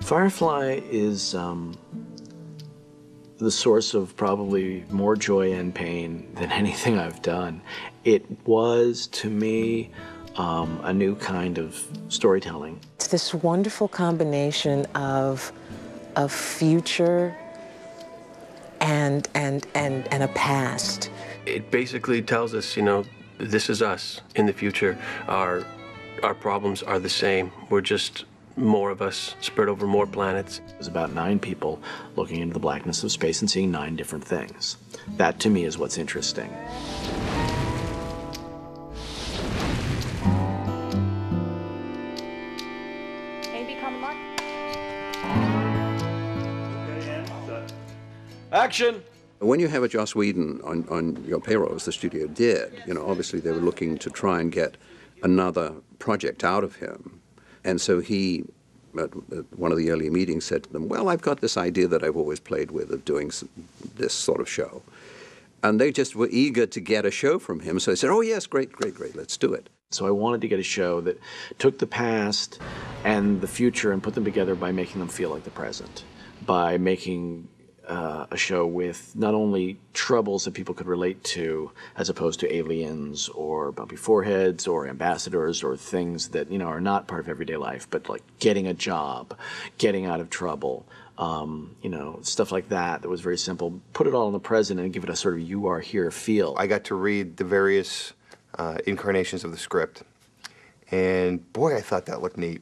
Firefly is um, the source of probably more joy and pain than anything I've done. It was, to me, um, a new kind of storytelling. It's this wonderful combination of, of future and, and, and, and a past. It basically tells us, you know, this is us in the future. Our, our problems are the same. We're just more of us spread over more planets. It was about nine people looking into the blackness of space and seeing nine different things. That, to me, is what's interesting. Action! When you have a Joss Whedon on, on your payroll, as the studio did, you know, obviously they were looking to try and get another project out of him. And so he, at, one of the early meetings, said to them, Well, I've got this idea that I've always played with of doing some, this sort of show. And they just were eager to get a show from him. So they said, Oh, yes, great, great, great, let's do it. So I wanted to get a show that took the past and the future and put them together by making them feel like the present, by making uh, a show with not only troubles that people could relate to, as opposed to aliens or bumpy foreheads or ambassadors or things that you know are not part of everyday life, but like getting a job, getting out of trouble, um, you know, stuff like that. That was very simple. Put it all in the present and give it a sort of "you are here" feel. I got to read the various uh, incarnations of the script, and boy, I thought that looked neat.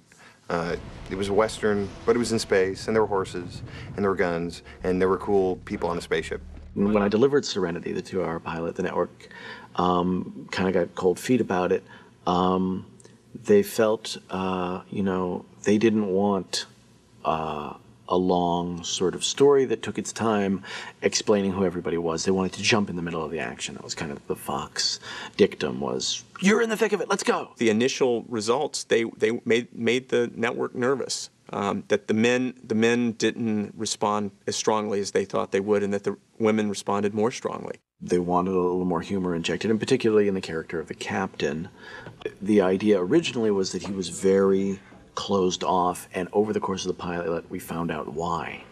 Uh, it was a western, but it was in space, and there were horses, and there were guns, and there were cool people on a spaceship. When I delivered Serenity, the two-hour pilot, the network um, kind of got cold feet about it. Um, they felt, uh, you know, they didn't want uh, a long sort of story that took its time explaining who everybody was. They wanted to jump in the middle of the action. That was kind of the Fox dictum was, you're in the thick of it, let's go. The initial results, they, they made, made the network nervous. Um, that the men the men didn't respond as strongly as they thought they would, and that the women responded more strongly. They wanted a little more humor injected, and particularly in the character of the captain. The idea originally was that he was very closed off, and over the course of the pilot, we found out why.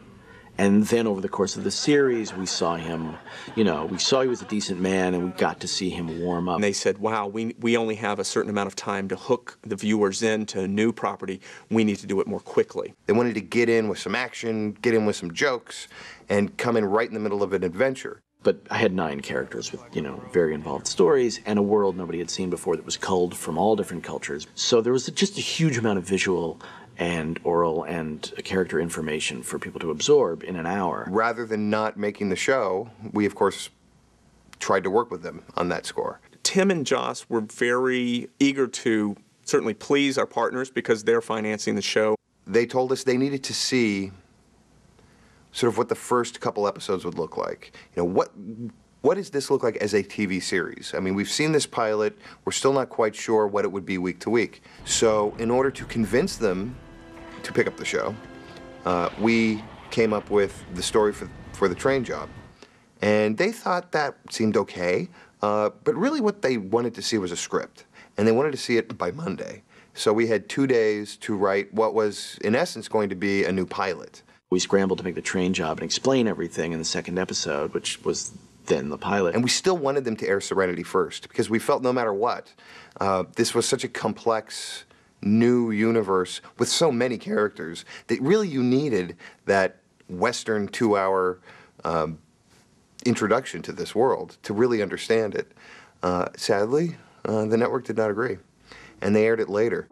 And then over the course of the series, we saw him, you know, we saw he was a decent man and we got to see him warm up. And they said, wow, we, we only have a certain amount of time to hook the viewers into a new property. We need to do it more quickly. They wanted to get in with some action, get in with some jokes, and come in right in the middle of an adventure but I had nine characters with, you know, very involved stories and a world nobody had seen before that was culled from all different cultures. So there was just a huge amount of visual and oral and character information for people to absorb in an hour. Rather than not making the show, we of course tried to work with them on that score. Tim and Joss were very eager to certainly please our partners because they're financing the show. They told us they needed to see sort of what the first couple episodes would look like. You know, what what does this look like as a TV series? I mean, we've seen this pilot. We're still not quite sure what it would be week to week. So, in order to convince them to pick up the show, uh, we came up with the story for for the train job, and they thought that seemed okay. Uh, but really, what they wanted to see was a script, and they wanted to see it by Monday. So we had two days to write what was, in essence, going to be a new pilot. We scrambled to make the train job and explain everything in the second episode, which was then the pilot. And we still wanted them to air Serenity first because we felt no matter what, uh, this was such a complex new universe with so many characters that really you needed that Western two hour um, introduction to this world to really understand it. Uh, sadly, uh, the network did not agree, and they aired it later.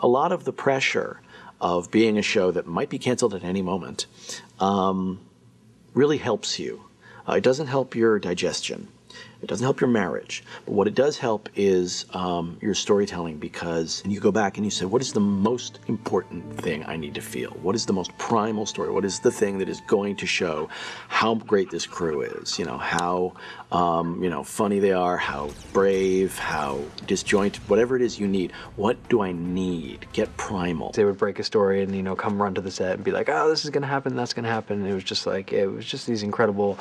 A lot of the pressure of being a show that might be canceled at any moment um, really helps you. Uh, it doesn't help your digestion. It doesn't help your marriage, but what it does help is um, your storytelling because you go back and you say, what is the most important thing I need to feel? What is the most primal story? What is the thing that is going to show how great this crew is? You know, how um, you know funny they are, how brave, how disjointed, whatever it is you need. What do I need? Get primal. They would break a story and you know come run to the set and be like, oh, this is gonna happen, that's gonna happen. And it was just like it was just these incredible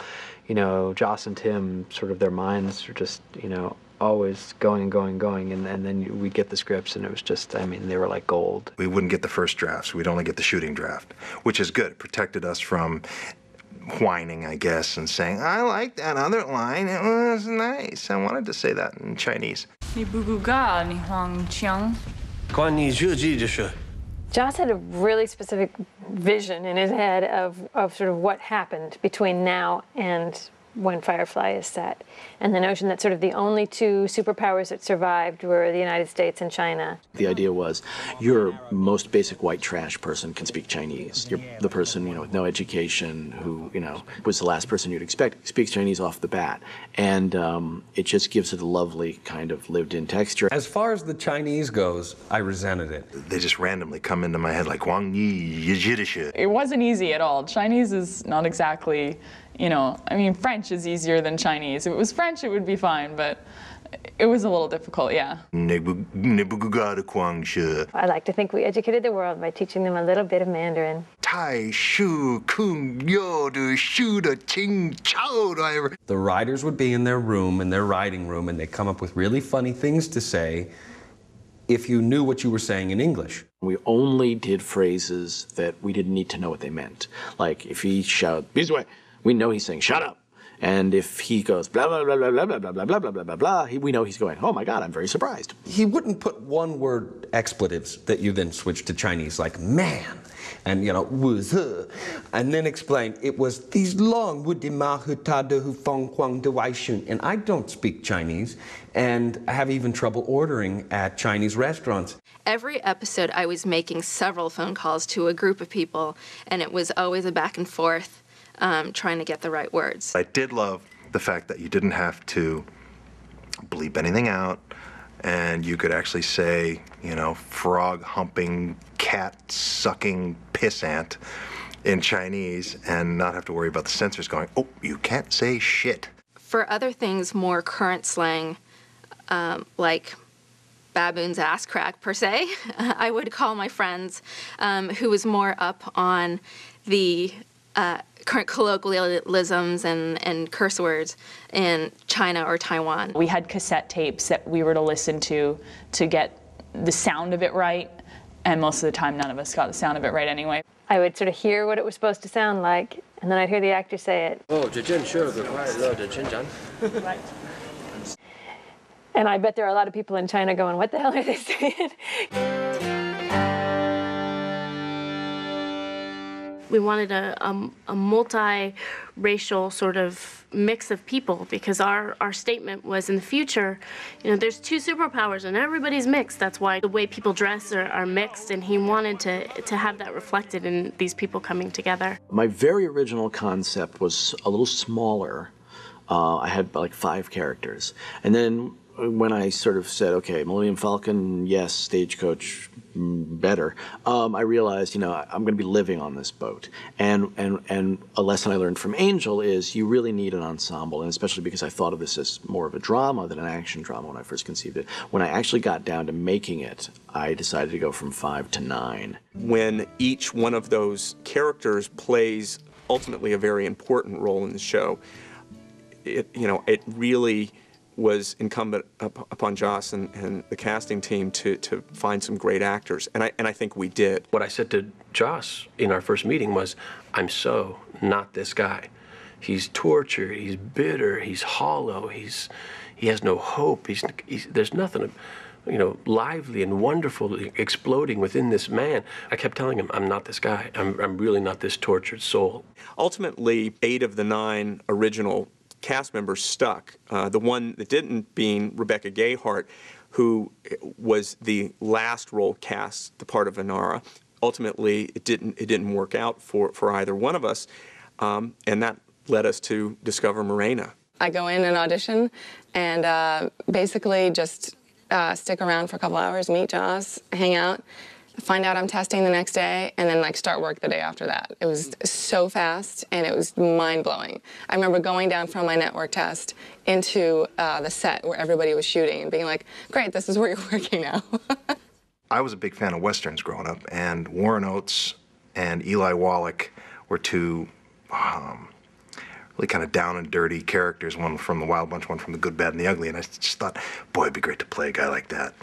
you know, Joss and Tim, sort of their minds are just, you know, always going and going and going. And, and then we get the scripts, and it was just, I mean, they were like gold. We wouldn't get the first drafts. We'd only get the shooting draft, which is good. It protected us from whining, I guess, and saying, I like that other line. It was nice. I wanted to say that in Chinese. 你不顾噶，你慌枪。关你日记的事。 Joss had a really specific vision in his head of, of sort of what happened between now and when Firefly is set. And the notion that sort of the only two superpowers that survived were the United States and China. The idea was your most basic white trash person can speak Chinese. You're the person, you know, with no education who, you know, was the last person you'd expect, speaks Chinese off the bat. And um, it just gives it a lovely kind of lived in texture. As far as the Chinese goes, I resented it. They just randomly come into my head like Wang Yi Yiddish. It wasn't easy at all. Chinese is not exactly, you know, I mean, French is easier than Chinese. If it was French, it would be fine, but it was a little difficult, yeah. I like to think we educated the world by teaching them a little bit of Mandarin. Tai Shu Kung Yo Du Shu Ching Chao The writers would be in their room, in their writing room, and they come up with really funny things to say if you knew what you were saying in English. We only did phrases that we didn't need to know what they meant. Like if he shouted, this way, we know he's saying, shut up. And if he goes, blah, blah, blah, blah, blah, blah, blah, blah, blah, blah, blah, blah, blah, he, we know he's going, oh my God, I'm very surprised. He wouldn't put one word expletives that you then switch to Chinese, like man, and you know, was and then explain it was these long woody ma hu hu fong huang de wai shun. And I don't speak Chinese, and I have even trouble ordering at Chinese restaurants. Every episode, I was making several phone calls to a group of people, and it was always a back and forth um, trying to get the right words. I did love the fact that you didn't have to bleep anything out, and you could actually say, you know, frog humping, cat sucking pissant in Chinese and not have to worry about the censors going, oh, you can't say shit. For other things, more current slang, um, like baboon's ass crack per se, I would call my friends um, who was more up on the uh, current colloquialisms and, and curse words in China or Taiwan. We had cassette tapes that we were to listen to to get the sound of it right, and most of the time, none of us got the sound of it right anyway. I would sort of hear what it was supposed to sound like, and then I'd hear the actor say it. Oh, right. And I bet there are a lot of people in China going, what the hell are they saying? we wanted a, a, a multi-racial sort of mix of people because our, our statement was in the future, you know, there's two superpowers and everybody's mixed. That's why the way people dress are, are mixed, and he wanted to, to have that reflected in these people coming together. My very original concept was a little smaller. Uh, I had like five characters. And then when I sort of said, okay, Millennium Falcon, yes, Stagecoach, better, um, I realized, you know, I'm going to be living on this boat. And, and, and a lesson I learned from Angel is you really need an ensemble, and especially because I thought of this as more of a drama than an action drama when I first conceived it. When I actually got down to making it, I decided to go from five to nine. When each one of those characters plays ultimately a very important role in the show, it, you know, it really was incumbent up, upon Joss and, and, the casting team to, to find some great actors, and I, and I think we did. What I said to Joss in our first meeting was, I'm so not this guy. He's tortured, he's bitter, he's hollow, he's, he has no hope, he's, he's, there's nothing you know, lively and wonderful, exploding within this man. I kept telling him, I'm not this guy. I'm, I'm really not this tortured soul. Ultimately, eight of the nine original cast members stuck. Uh, the one that didn't being Rebecca Gayheart, who was the last role cast, the part of Inara. Ultimately, it didn't it didn't work out for, for either one of us, um, and that led us to discover Morena. I go in and audition, and uh, basically just uh, stick around for a couple hours, meet Joss, hang out find out I'm testing the next day, and then like start work the day after that. It was so fast and it was mind blowing. I remember going down from my network test into uh, the set where everybody was shooting and being like, "Great, this is where you're working now." I was a big fan of westerns growing up, and Warren Oates and Eli Wallach were two um, really kind of down and dirty characters, one from the Wild Bunch, one from the Good, Bad, and the Ugly. And I just thought, boy, it'd be great to play a guy like that,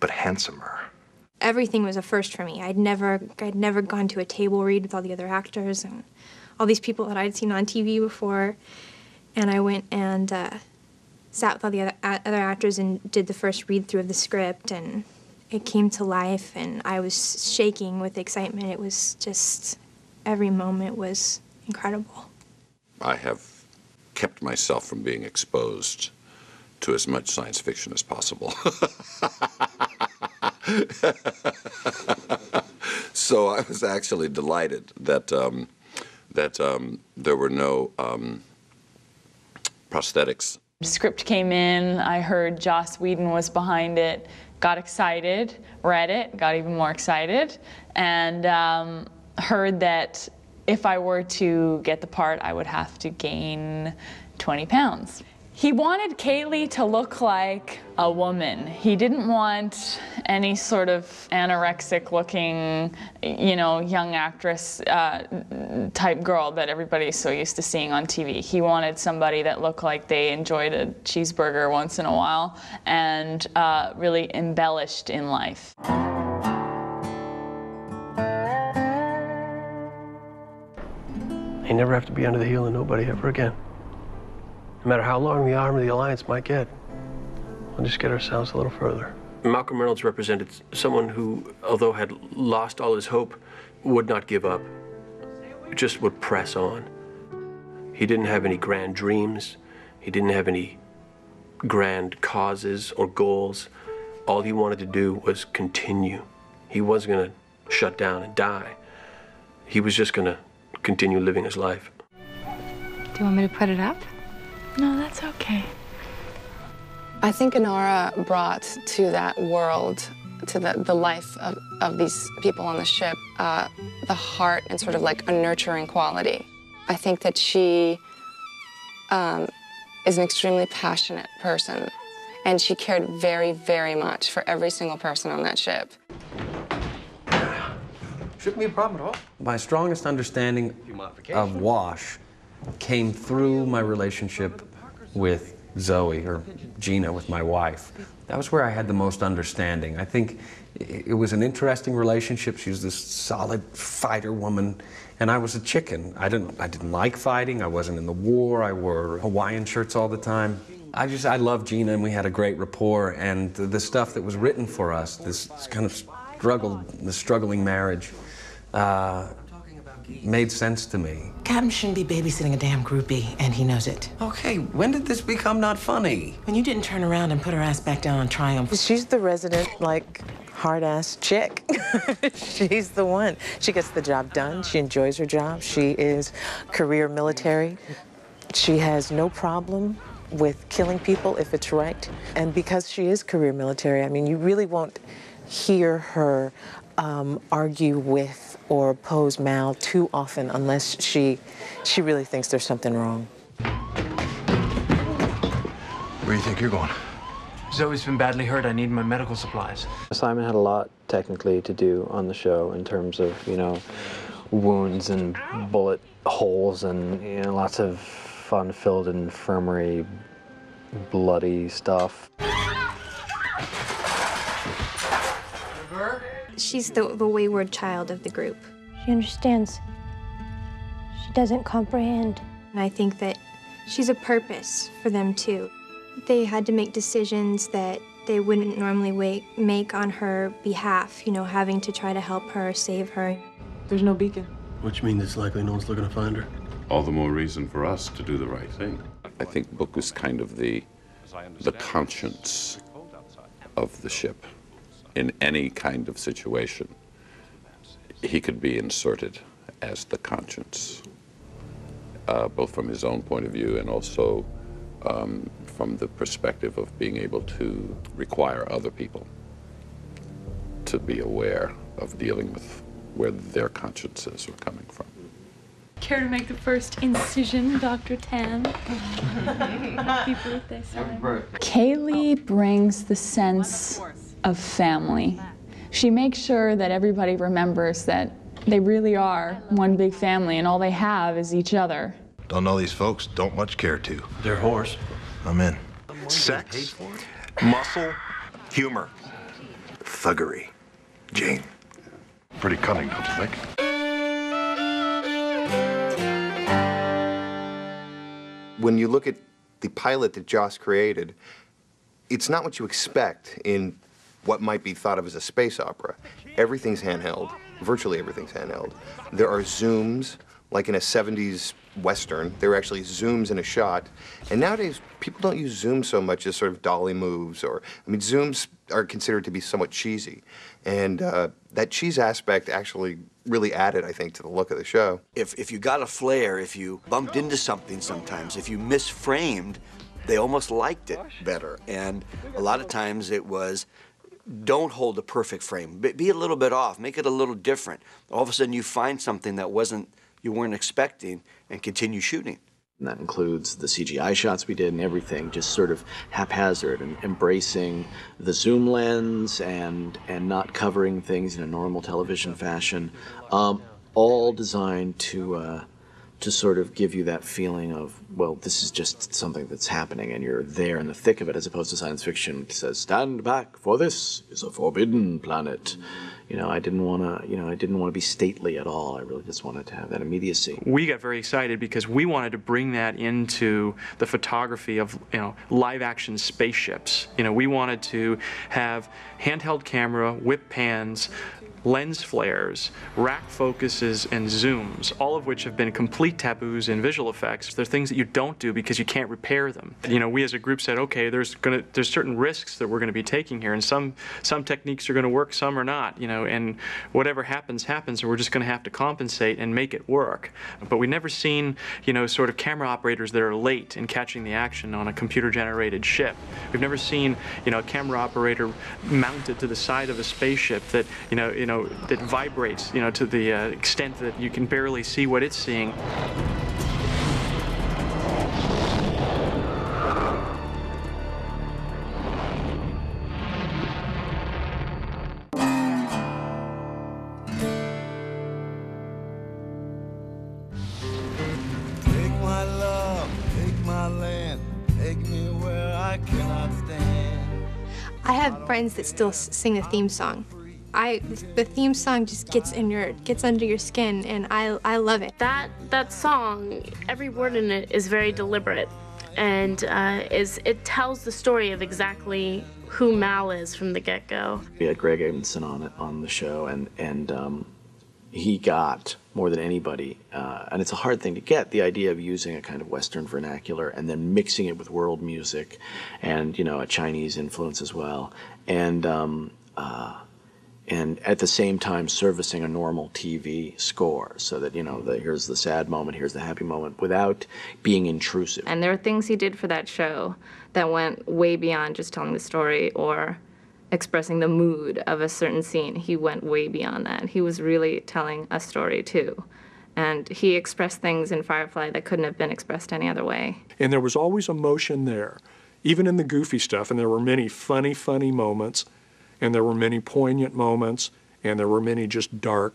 but handsomer. Everything was a first for me. I'd never, I'd never gone to a table read with all the other actors and all these people that I'd seen on TV before. And I went and uh, sat with all the other, other actors and did the first read through of the script, and it came to life. And I was shaking with excitement. It was just every moment was incredible. I have kept myself from being exposed to as much science fiction as possible. so I was actually delighted that um, that um, there were no um, prosthetics. Script came in. I heard Joss Whedon was behind it. Got excited. Read it. Got even more excited, and um, heard that if I were to get the part, I would have to gain 20 pounds. He wanted Kaylee to look like a woman. He didn't want any sort of anorexic looking, you know, young actress uh, type girl that everybody's so used to seeing on TV. He wanted somebody that looked like they enjoyed a cheeseburger once in a while and uh, really embellished in life. You never have to be under the heel of nobody ever again. No matter how long the arm of the alliance might get, we'll just get ourselves a little further. Malcolm Reynolds represented someone who, although had lost all his hope, would not give up, just would press on. He didn't have any grand dreams. He didn't have any grand causes or goals. All he wanted to do was continue. He wasn't going to shut down and die. He was just going to continue living his life. Do you want me to put it up? No, that's okay. I think Inara brought to that world, to the, the life of, of these people on the ship, uh, the heart and sort of like a nurturing quality. I think that she um, is an extremely passionate person, and she cared very, very much for every single person on that ship. Shouldn't be a problem at all. My strongest understanding of Wash came through my relationship with Zoe, or Gina, with my wife. That was where I had the most understanding. I think it was an interesting relationship. She was this solid fighter woman, and I was a chicken. I didn't, I didn't like fighting. I wasn't in the war. I wore Hawaiian shirts all the time. I just, I loved Gina, and we had a great rapport. And the, stuff that was written for us, this kind of struggle, the struggling marriage, uh, made sense to me. Captain shouldn't be babysitting a damn groupie, and he knows it. Okay, when did this become not funny? When you didn't turn around and put her ass back down on Triumph. She's the resident, like, hard ass chick. She's the one. She gets the job done. She enjoys her job. She is career military. She has no problem with killing people if it's right. And because she is career military, I mean, you really won't hear her um, argue with or oppose Mal too often unless she she really thinks there's something wrong. Where do you think you're going? Zoe's been badly hurt. I need my medical supplies. Simon had a lot technically to do on the show in terms of, you know, wounds and bullet holes and you know, lots of fun-filled infirmary bloody stuff. She's the, the wayward child of the group. She understands. She doesn't comprehend. And I think that she's a purpose for them too. They had to make decisions that they wouldn't normally wait, make on her behalf, you know, having to try to help her, save her. There's no beacon. Which means it's likely no one's looking to find her. All the more reason for us to do the right thing. I think Book was kind of the the conscience of the ship. In any kind of situation, he could be inserted as the conscience, uh, both from his own point of view and also um, from the perspective of being able to require other people to be aware of dealing with where their consciences are coming from. Care to make the first incision, Dr. Tam? Happy birthday, Simon. Kaylee brings the sense of family. She makes sure that everybody remembers that they really are one big family and all they have is each other. Don't know these folks. Don't much care to. They're horse. I'm in. Sex, muscle, humor, thuggery. Jayne. Pretty cunning, don't you think? When you look at the pilot that Joss created, it's not what you expect in what might be thought of as a space opera. Everything's handheld, virtually everything's handheld. There are zooms, like in a 70s Western, there are actually zooms in a shot. And nowadays, people don't use zooms so much as sort of dolly moves, or, I mean, zooms are considered to be somewhat cheesy. And uh, that cheese aspect actually really added, I think, to the look of the show. If, if you got a flare, if you bumped into something sometimes, if you misframed, they almost liked it better. And a lot of times it was, don't hold a perfect frame. Be, be a little bit off. Make it a little different. All of a sudden you find something that wasn't, you weren't expecting and continue shooting. And that includes the CGI shots we did and everything, just sort of haphazard and embracing the zoom lens and and not covering things in a normal television fashion, um, all designed to uh, to sort of give you that feeling of well, this is just something that's happening and you're there in the thick of it, as opposed to science fiction, which says stand back, for this is a forbidden planet. You know, I didn't want to, you know, I didn't want to be stately at all. I really just wanted to have that immediacy. We got very excited because we wanted to bring that into the photography of, you know, live action spaceships. You know, we wanted to have handheld camera, whip pans, lens flares, rack focuses, and zooms, all of which have been complete taboos in visual effects. They're things that you don't do because you can't repair them. You know, we as a group said, okay, there's gonna there's certain risks that we're gonna be taking here, and some some techniques are gonna work, some are not. You know, and whatever happens, happens, and we're just gonna have to compensate and make it work. But we've never seen, you know, sort of camera operators that are late in catching the action on a computer-generated ship. We've never seen, you know, a camera operator mounted to the side of a spaceship that, you know, you know, that vibrates, you know, to the uh, extent that you can barely see what it's seeing. Take my love, take my land, take me where I cannot stand. I have friends that still sing the theme song. I the theme song just gets in your gets under your skin, and I I love it. That that song, every word in it is very deliberate, and uh, is it tells the story of exactly who Mal is from the get-go. We had Greg Edmonson on it on the show, and and um, he got more than anybody, uh, and it's a hard thing to get the idea of using a kind of Western vernacular and then mixing it with world music, and you know a Chinese influence as well, and um, uh, and at the same time servicing a normal TV score, so that you know the, here's the sad moment, here's the happy moment, without being intrusive. And there are things he did for that show that went way beyond just telling the story or expressing the mood of a certain scene. He went way beyond that. He was really telling a story too. And he expressed things in Firefly that couldn't have been expressed any other way. And there was always emotion there, even in the goofy stuff. And there were many funny, funny moments, and there were many poignant moments, and there were many just dark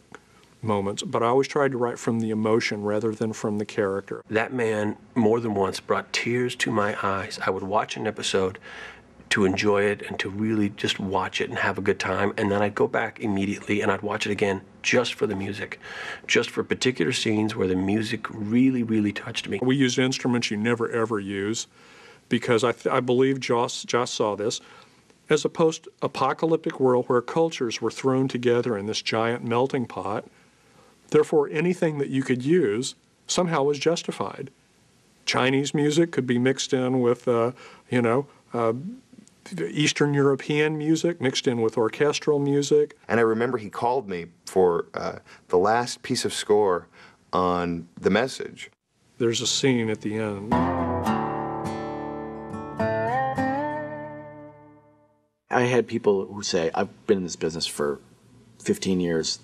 moments. But I always tried to write from the emotion rather than from the character. That man, more than once, brought tears to my eyes. I would watch an episode to enjoy it and to really just watch it and have a good time. And then I'd go back immediately and I'd watch it again just for the music, just for particular scenes where the music really, really touched me. We used instruments you never ever use because I, th- I believe Joss, Joss saw this as a post apocalyptic world where cultures were thrown together in this giant melting pot. Therefore, anything that you could use somehow was justified. Chinese music could be mixed in with, uh, you know, uh, Eastern European music mixed in with orchestral music. And I remember he called me for uh, the last piece of score on The Message. There's a scene at the end. I had people who say, I've been in this business for 15 years.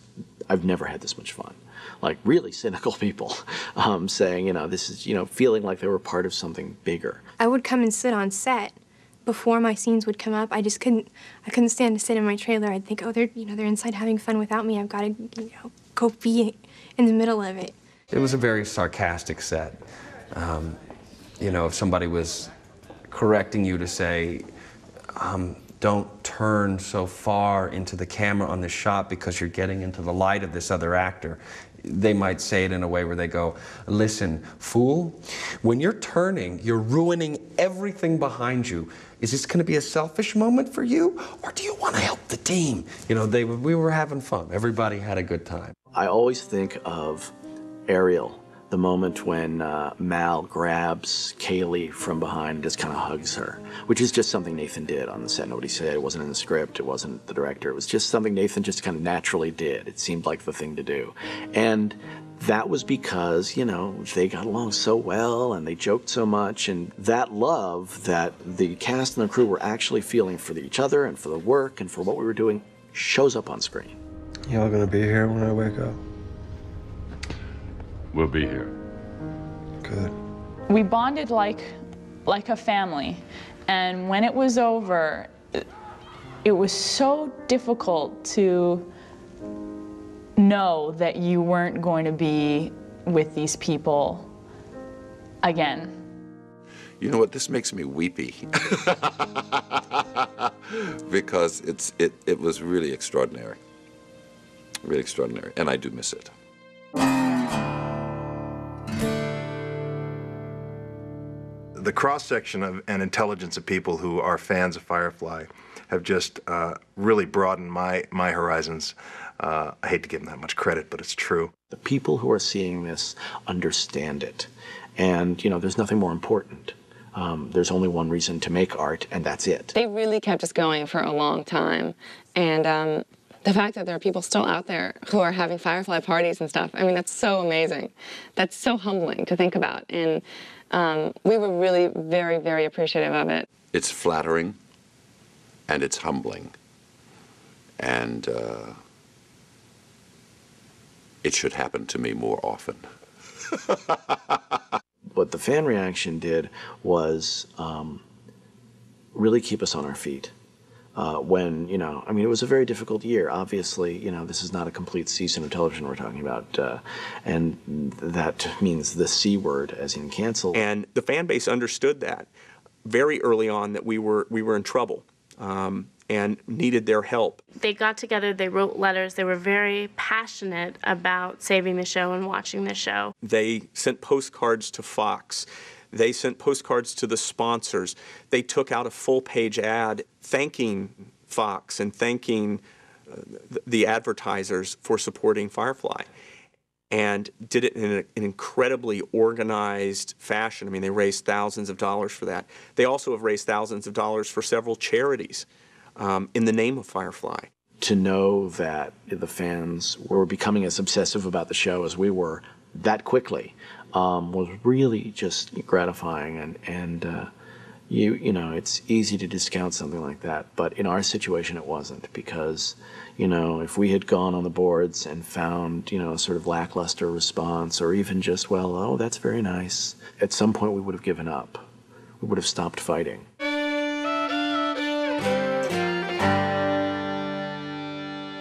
I've never had this much fun. Like really cynical people um, saying, you know, this is, you know, feeling like they were part of something bigger. I would come and sit on set before my scenes would come up. I just couldn't. I couldn't stand to sit in my trailer. I'd think, oh, they're you know they're inside having fun without me. I've got to you know go be in the middle of it. It was a very sarcastic set. Um, you know, if somebody was correcting you to say, um, don't turn so far into the camera on this shot because you're getting into the light of this other actor. They might say it in a way where they go, listen, fool, when you're turning, you're ruining everything behind you. Is this going to be a selfish moment for you, or do you want to help the team? You know, they, we were having fun. Everybody had a good time. I always think of Ariel, the moment when uh, Mal grabs Kaylee from behind and just kind of hugs her, which is just something Nathan did on the set. Nobody said it wasn't in the script, it wasn't the director. It was just something Nathan just kind of naturally did. It seemed like the thing to do. And that was because, you know, they got along so well and they joked so much. And that love that the cast and the crew were actually feeling for each other and for the work and for what we were doing shows up on screen. Y'all gonna be here when I wake up? We'll be here. Good. We bonded like, like a family. And when it was over, it, it was so difficult to know that you weren't going to be with these people again. You know what? This makes me weepy because it's it, it was really extraordinary, really extraordinary, and I do miss it. The cross section of and intelligence of people who are fans of Firefly have just uh, really broadened my my horizons. Uh, I hate to give them that much credit, but it's true. The people who are seeing this understand it. And, you know, there's nothing more important. Um, there's only one reason to make art, and that's it. They really kept us going for a long time. And um, the fact that there are people still out there who are having Firefly parties and stuff, I mean, that's so amazing. That's so humbling to think about. And um, we were really very, very appreciative of it. It's flattering and it's humbling. And uh, it should happen to me more often. what the fan reaction did was um, really keep us on our feet. Uh, when, you know, I mean, it was a very difficult year. Obviously, you know, this is not a complete season of television we're talking about. Uh, and that means the C word, as in cancel. And the fan base understood that very early on that we were, we were in trouble. Um, and needed their help. They got together, they wrote letters, they were very passionate about saving the show and watching the show. They sent postcards to Fox. They sent postcards to the sponsors. They took out a full page ad thanking Fox and thanking uh, the advertisers for supporting Firefly and did it in an incredibly organized fashion. I mean, they raised thousands of dollars for that. They also have raised thousands of dollars for several charities um, in the name of Firefly. To know that the fans were becoming as obsessive about the show as we were that quickly um, was really just gratifying. And, and uh, you, you know, it's easy to discount something like that. But in our situation, it wasn't because, you know, if we had gone on the boards and found, you know, a sort of lackluster response or even just, well, oh, that's very nice, at some point we would have given up. We would have stopped fighting.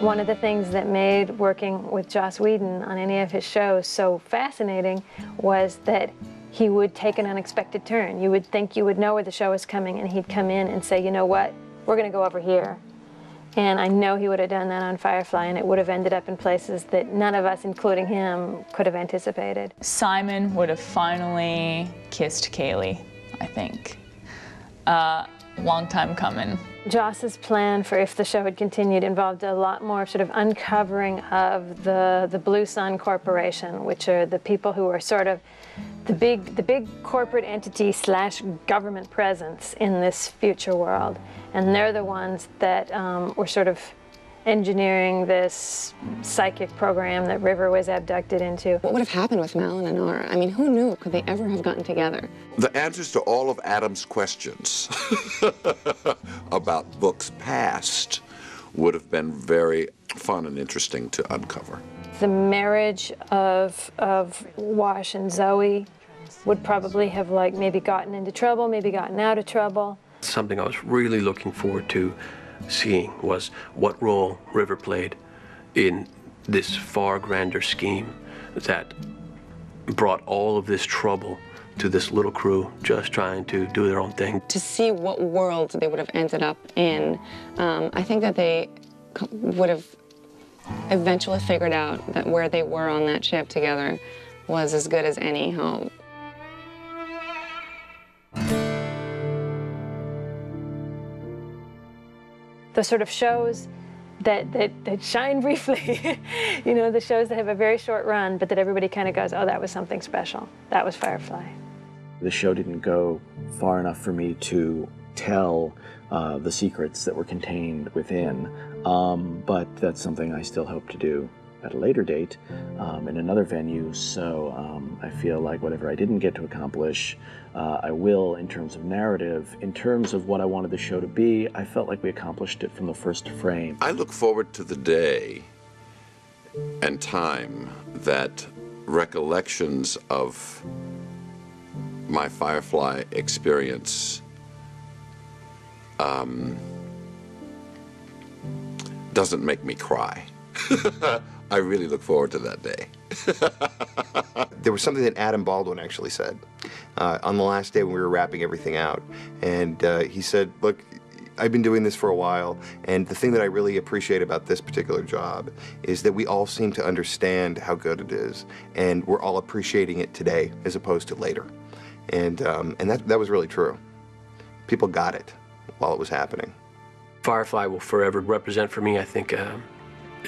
One of the things that made working with Joss Whedon on any of his shows so fascinating was that he would take an unexpected turn. You would think you would know where the show was coming, and he'd come in and say, you know what, we're going to go over here. And I know he would have done that on Firefly, and it would have ended up in places that none of us, including him, could have anticipated. Simon would have finally kissed Kaylee, I think. Uh, long time coming. Joss's plan for if the show had continued involved a lot more sort of uncovering of the the Blue Sun Corporation, which are the people who are sort of the big the big corporate entity slash government presence in this future world, and they're the ones that um, were sort of engineering this psychic program that River was abducted into. What would have happened with Mal and Inara? I mean, who knew? Could they ever have gotten together? The answers to all of Adam's questions about Book's past would have been very fun and interesting to uncover. The marriage of, of Wash and Zoe would probably have like maybe gotten into trouble, maybe gotten out of trouble. Something I was really looking forward to seeing was what role River played in this far grander scheme that brought all of this trouble to this little crew just trying to do their own thing. To see what world they would have ended up in, um, I think that they would have eventually figured out that where they were on that ship together was as good as any home. The sort of shows that, that, that shine briefly, you know, the shows that have a very short run, but that everybody kind of goes, oh, that was something special. That was Firefly. The show didn't go far enough for me to tell uh, the secrets that were contained within, um, but that's something I still hope to do at a later date um, in another venue. So um, I feel like whatever I didn't get to accomplish, uh, I will in terms of narrative. In terms of what I wanted the show to be, I felt like we accomplished it from the first frame. I look forward to the day and time that recollections of my Firefly experience um, doesn't make me cry. I really look forward to that day. there was something that Adam Baldwin actually said uh, on the last day when we were wrapping everything out. And uh, he said, Look, I've been doing this for a while, and the thing that I really appreciate about this particular job is that we all seem to understand how good it is, and we're all appreciating it today as opposed to later. And, um, and that, that was really true. People got it while it was happening. Firefly will forever represent for me, I think, uh,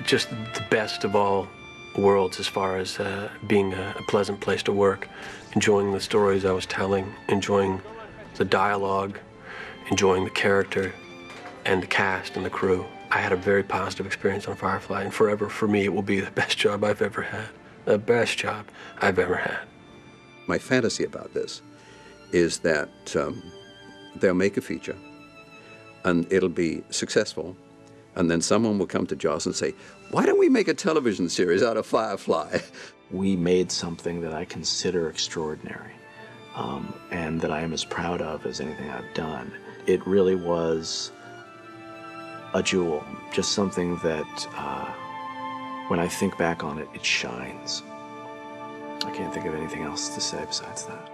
just the best of all worlds as far as uh, being a, a, pleasant place to work, enjoying the stories I was telling, enjoying the dialogue, enjoying the character and the cast and the crew. I had a very positive experience on Firefly, and forever for me it will be the best job I've ever had. The best job I've ever had. My fantasy about this is that um, they'll make a feature and it'll be successful and then someone will come to Joss and say, Why don't we make a television series out of Firefly? We made something that I consider extraordinary um, and that I am as proud of as anything I've done. It really was a jewel, just something that uh, when I think back on it, it shines. I can't think of anything else to say besides that.